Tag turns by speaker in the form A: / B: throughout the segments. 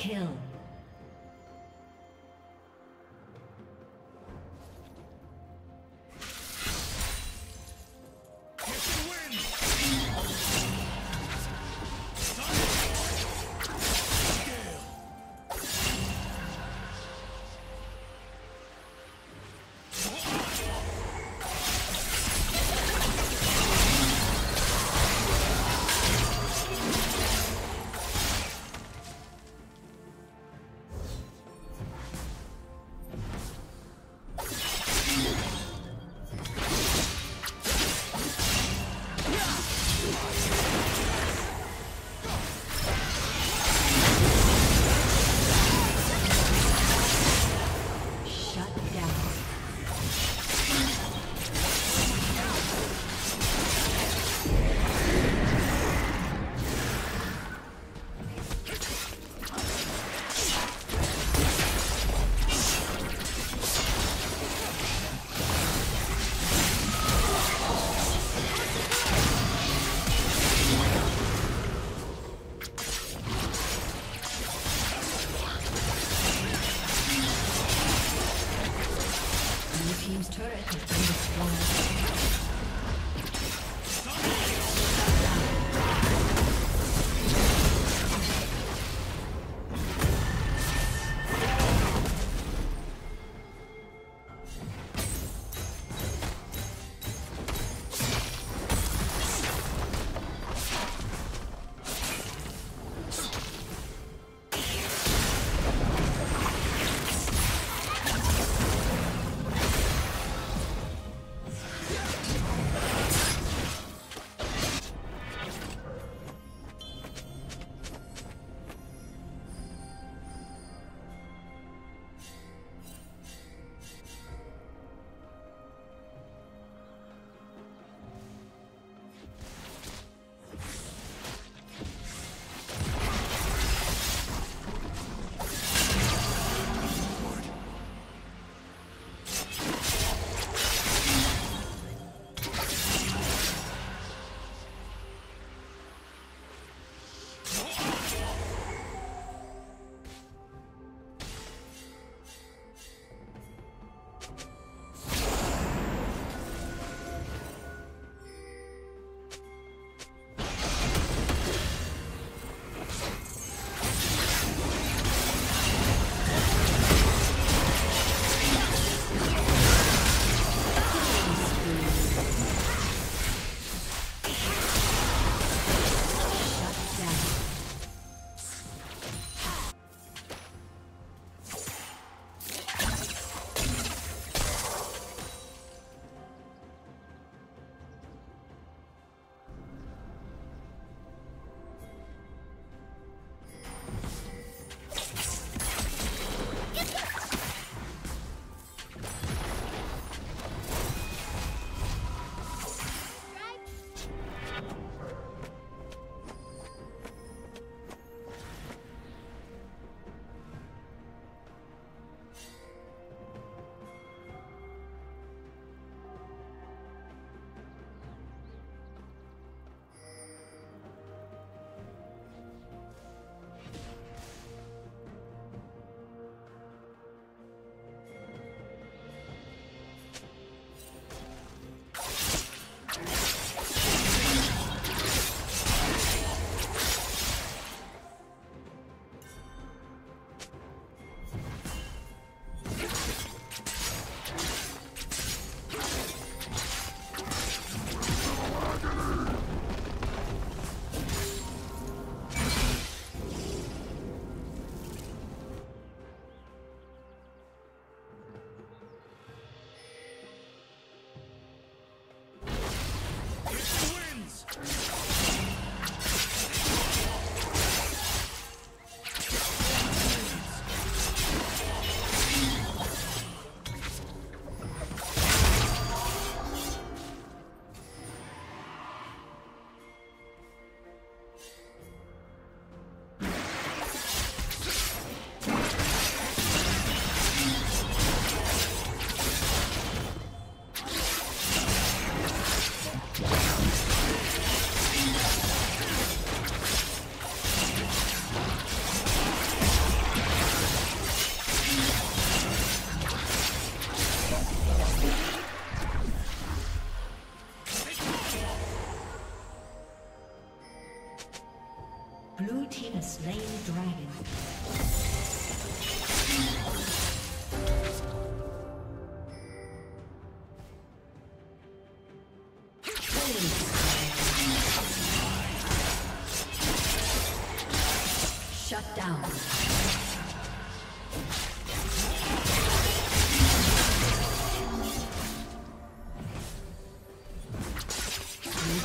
A: kill.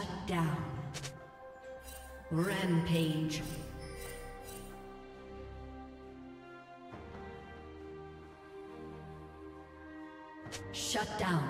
A: Shut down. Rampage. Shut down.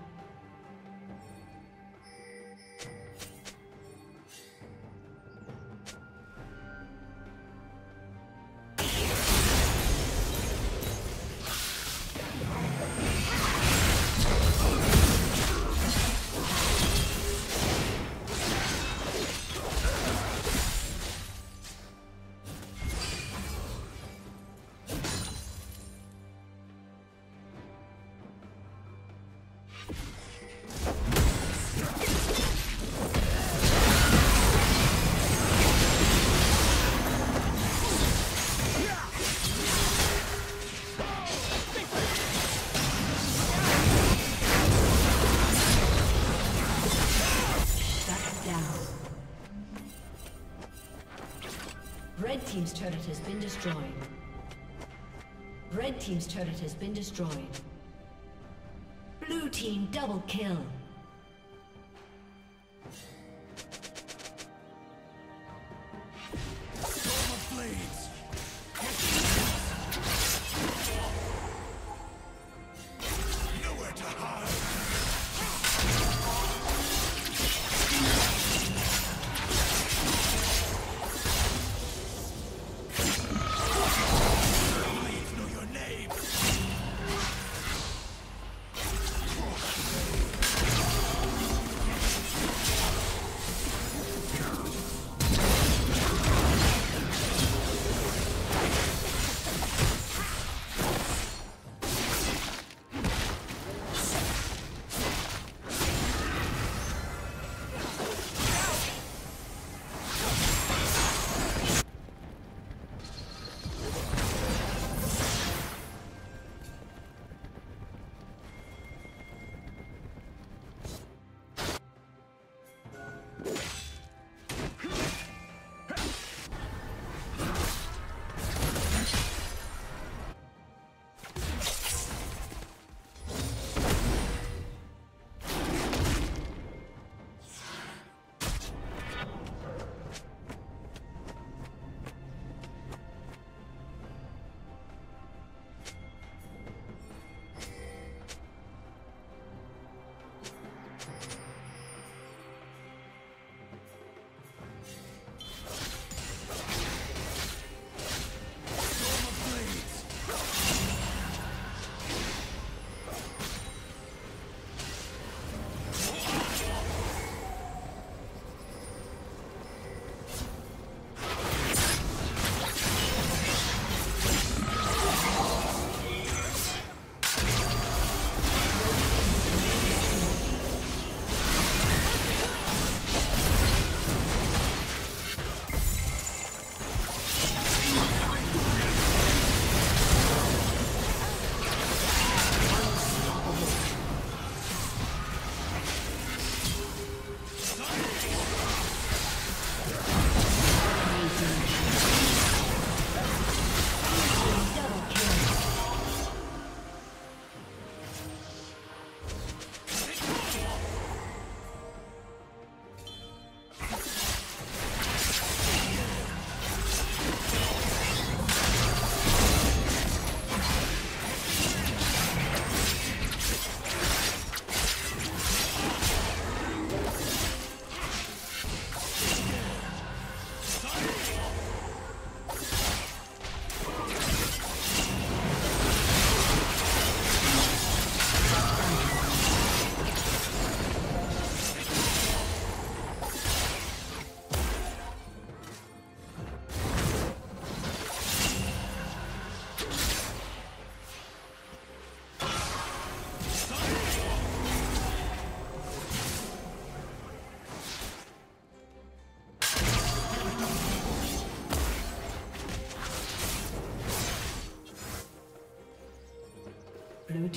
A: Team's turret has been destroyed. Red team's turret has been destroyed. Blue team double kill.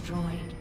A: Destroyed.